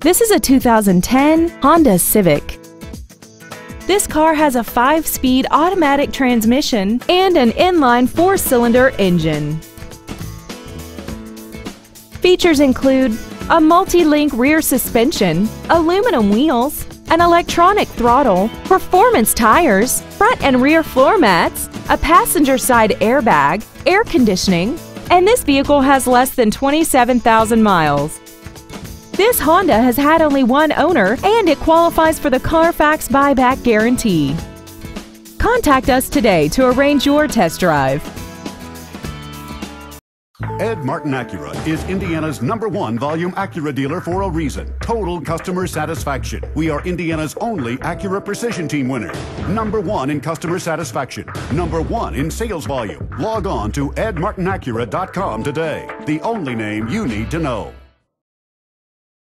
This is a 2010 Honda Civic. This car has a 5-speed automatic transmission and an inline 4-cylinder engine. Features include a multi-link rear suspension, aluminum wheels, an electronic throttle, performance tires, front and rear floor mats, a passenger side airbag, air conditioning, and this vehicle has less than 27,000 miles. This Honda has had only one owner and it qualifies for the Carfax buyback guarantee. Contact us today to arrange your test drive. Ed Martin Acura is Indiana's number one volume Acura dealer for a reason. Total customer satisfaction. We are Indiana's only Acura Precision Team winner. Number one in customer satisfaction. Number one in sales volume. Log on to edmartinacura.com today. The only name you need to know.